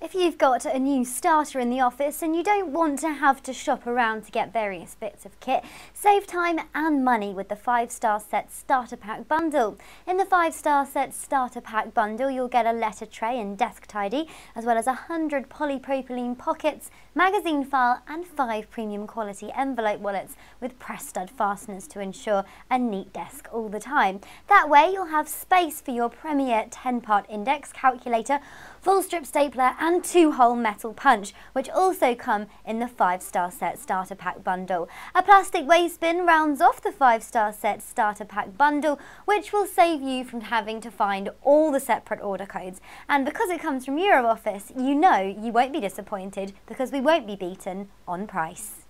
If you've got a new starter in the office and you don't want to have to shop around to get various bits of kit, save time and money with the 5-Star Set Starter Pack Bundle. In the 5-Star Set Starter Pack Bundle you'll get a letter tray and desk tidy, as well as 100 polypropylene pockets, magazine file and 5 premium quality envelope wallets with press stud fasteners to ensure a neat desk all the time. That way you'll have space for your Premier 10-part index calculator, full strip stapler and and two-hole metal punch, which also come in the 5-star set starter pack bundle. A plastic waste bin rounds off the 5-star set starter pack bundle, which will save you from having to find all the separate order codes. And because it comes from Euroffice, you know you won't be disappointed because we won't be beaten on price.